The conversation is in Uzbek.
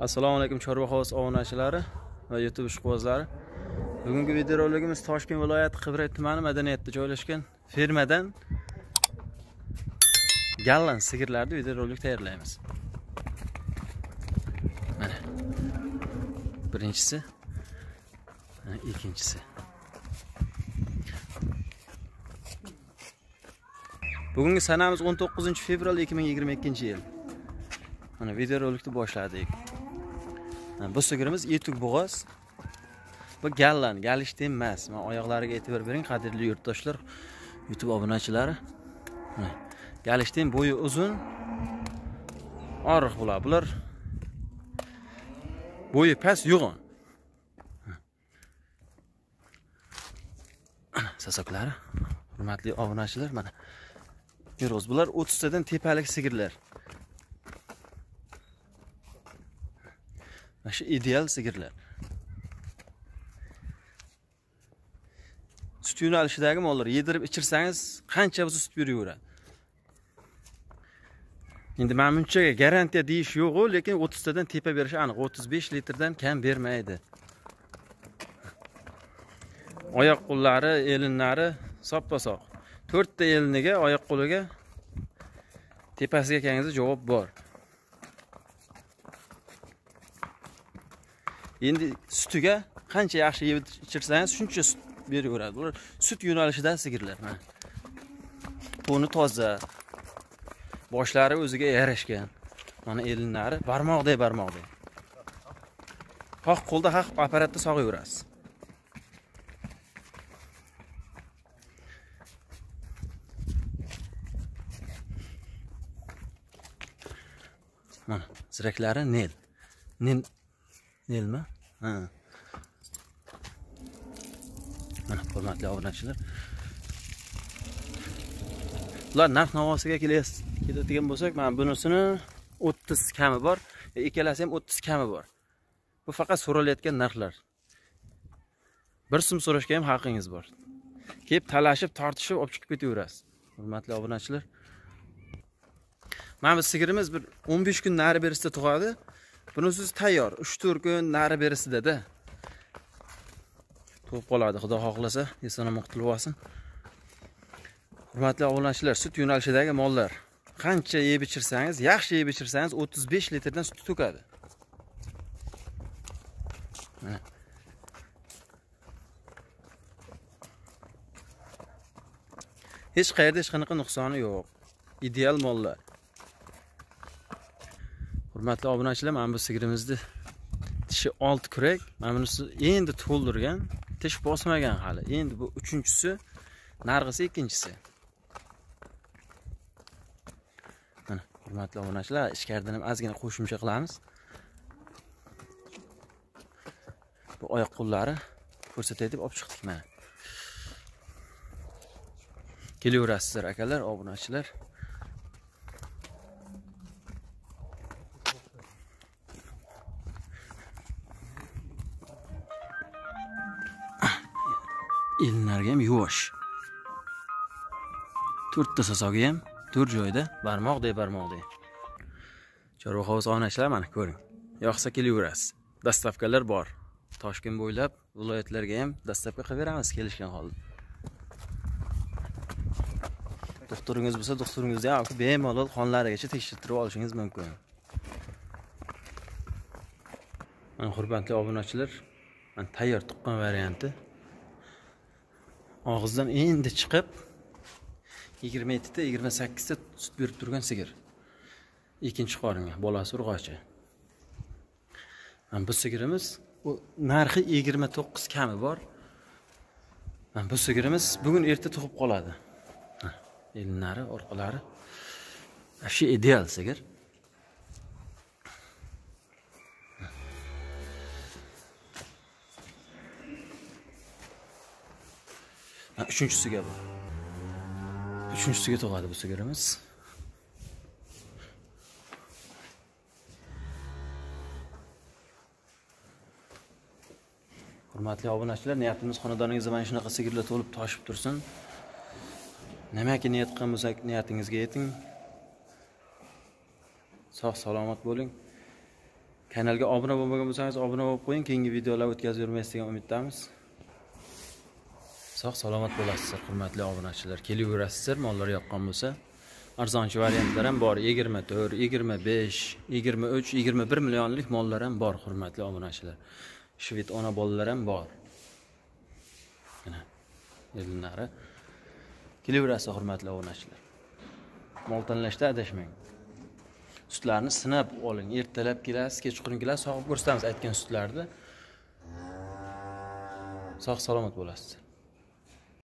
assalomu alaykum chorva hovuz obunachilari va youtube ishqibozlari. Bugungi videorolikimiz toshkent viloyati qibray tumani madaniyatda joylashgan fermadan gallan sigirlarni videorolik tayyorlaymiz. Mana birinchisi mana ikkinchisi. Bugungi sanamiz 19 fevral 2022 yil. Mana videorolikni boshladik. Bu sigirimiz etuk bo'g'oz. Bu gallan galishti emas. Mana oyoqlariga e'tibor bering qadrli yurtdoshlar youtube obunachilari. Galishtin bo'yi uzun. Oriq bular bular bo'yi past yo'g'on. Sasoklari hurmatli obunachilar mana yurg'iz bular 30 tadan tepalik sigirlar. Mana shu ideal sigirlar. Sut yo'nalishidagi mollar yedirib ichirsangiz qancha bo'lsa sut beraveradi endi mana bunchaga garantiya deyish yo'qu lekin 30 tepa berishi aniq. 35 litrdan kam bermaydi. Oyoq qo'llari elinlari soppa sog' to'rtta eliniga oyoq qo'liga tepasiga kelganingizda javob bor. Endi sutiga qancha yaxshi yeb ichirsangiz shuncha sut beraveradi. Bular sut yo'nalishida sigirlar mana to'ni toza. Boshlari o'ziga yarashgan. Mana elinlari barmoqday barmoqday. Xoh qo'lda xoh apparatda sog'averasiz mana ziraklari nel. Nel nelmi ha. Mana hurmatli obunachilar. Ular narx navosiga keladigan bo'lsak mana bunisini 30 kami bor e, ikkalasi ham 30 kami bor. Bu faqat so'ralayotgan narxlar. Bir so'm so'rashga ham haqqingiz bor. Kelib talashib tortishib olib chiqib ketaverasiz hurmatli obunachilar. Mana bu sigirimiz bir 15 kun nari berisida tug'adi. Bunisiz tayyor. 3-4 kun nari berisidada tug'ib qoladi xudo xohlasa eson omon qutulib olsin. Hurmatli obunachilar sut yo'nalishidagi mollar. Qancha yeb ichirsangiz yaxshi yeb ichirsangiz 35 litrdan sut to'kadi. Mana. Hech qayerda hech qanaqa nuqsoni yo'q. Ideal mollar. Hurmatli obunachilar mana bu sigirimizni tishi old kurak mana bunisi endi to'ldirgan tish bosmagan hali. Endi bu uchinchisi narg'isi ikkinchisi. Mana hurmatli obunachilar ichkaridan ham ozgina qo'shimcha qilamiz. Bu oyoq qo'llari ko'rsatay deb olib chiqdik mana. Kelaverasizlar akalar obunachilar. Elinlarga ham yuvosh. To'rtta sosogi ham to'rt joyda. Barmoqday barmoqday chorva hovuz onachilar mana ko'ring. Yoqsa kelaverasiz. Dastavkalar bor. Toshkent bo'ylab viloyatlarga ham dastavka qilib beramiz kelishgan holda. Doktoringiz bo'lsa doktoringizni ham bemalol qonlarigacha tekshirtirib olishingiz mumkin. Mana hurmatli obunachilar mana tayyor tuqqan varianti. Og'izdan endi chiqib 27 yettita 28 sakkizta sut berib turgan sigir. Ikkinchi qoringa bolasi urg'ochi. Mana bu sigirimiz u narxi 29 kami bor. Mana bu sigirimiz bugun erta tug'ib qoladi. Elinlari orqalari. Вообще ideal sigir. Uchinchisiga bu. Uchinchisiga tug'adi bu sigirimiz hurmatli obunachilar niyatimiz xonadoningizda mana shunaqa sigirlar to'lib toshib tursin. Nimaki niyat qilgan bo'lsak niyatingizga yeting. Sog' salomat bo'ling. Kanalga obuna bo'lmagan bo'lsangiz obuna bo'lib qo'ying. Keyingi videolar o'tkazib yurmaysiz degan umiddamiz. Sog' salomat bo'lasizlar hurmatli obunachilar. Kelaverasizlar mollar yoqqan bo'lsa? Arzonchi variantlar ham bor. Yigirma to'rt yigirma besh yigirma uch yigirma bir millionlik mollar ham bor hurmatli obunachilar. Shved ona bolalar ham bor. Mana elinlari. Kelaverasiz hurmatli obunachilar. Mol tanlashda adashmang. Sutlarni sinab oling. Ertalab kelasiz kechqurun kelasiz sog'ib ko'rsatamiz aytgan sutlarni. Sog' salomat bo'lasizlar.